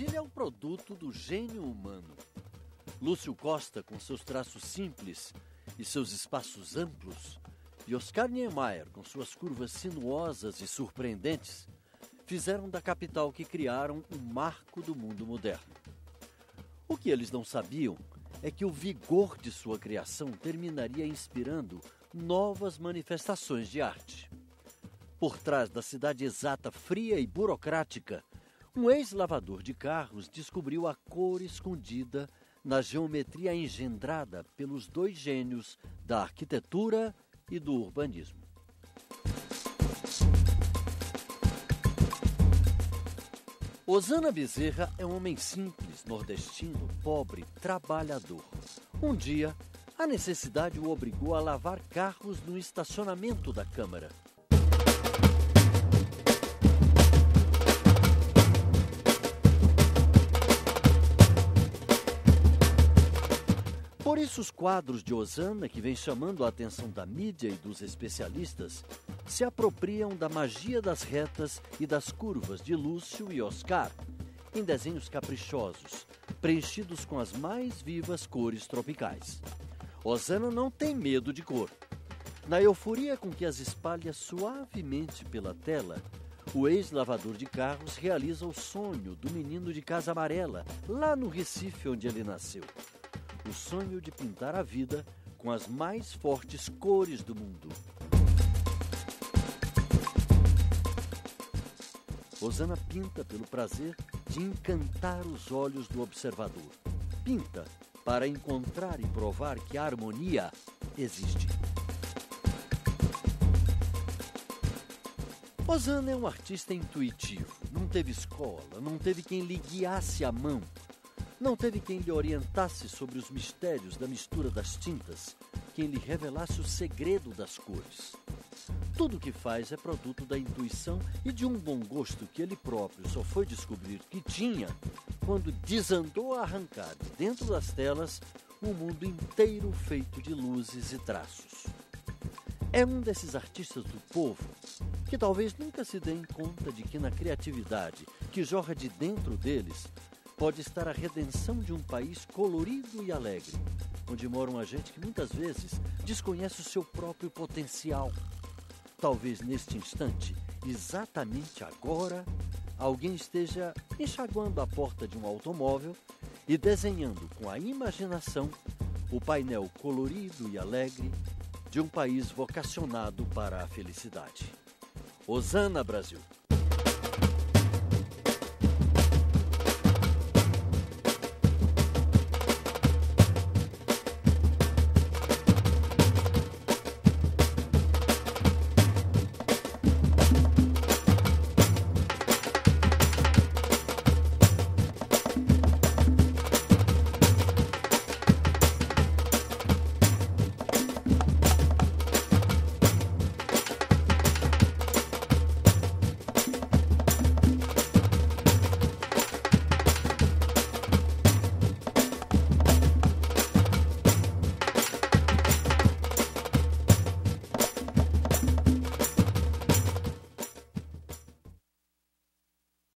Brasília é um produto do gênio humano. Lúcio Costa, com seus traços simples e seus espaços amplos, e Oscar Niemeyer, com suas curvas sinuosas e surpreendentes, fizeram da capital que criaram um marco do mundo moderno. O que eles não sabiam é que o vigor de sua criação terminaria inspirando novas manifestações de arte. Por trás da cidade exata, fria e burocrática, um ex-lavador de carros descobriu a cor escondida na geometria engendrada pelos dois gênios da arquitetura e do urbanismo. Osana Bezerra é um homem simples, nordestino, pobre, trabalhador. Um dia, a necessidade o obrigou a lavar carros no estacionamento da Câmara. Isso, os quadros de Osana, que vem chamando a atenção da mídia e dos especialistas, se apropriam da magia das retas e das curvas de Lúcio e Oscar, em desenhos caprichosos, preenchidos com as mais vivas cores tropicais. Osana não tem medo de cor. Na euforia com que as espalha suavemente pela tela, o ex-lavador de carros realiza o sonho do menino de casa amarela, lá no Recife onde ele nasceu o sonho de pintar a vida com as mais fortes cores do mundo. Osana pinta pelo prazer de encantar os olhos do observador. Pinta para encontrar e provar que a harmonia existe. Osana é um artista intuitivo. Não teve escola, não teve quem lhe guiasse a mão não teve quem lhe orientasse sobre os mistérios da mistura das tintas, quem lhe revelasse o segredo das cores. Tudo o que faz é produto da intuição e de um bom gosto que ele próprio só foi descobrir que tinha quando desandou a arrancar de dentro das telas um mundo inteiro feito de luzes e traços. É um desses artistas do povo que talvez nunca se deem conta de que na criatividade que jorra de dentro deles pode estar a redenção de um país colorido e alegre, onde mora uma gente que muitas vezes desconhece o seu próprio potencial. Talvez neste instante, exatamente agora, alguém esteja enxaguando a porta de um automóvel e desenhando com a imaginação o painel colorido e alegre de um país vocacionado para a felicidade. Osana Brasil!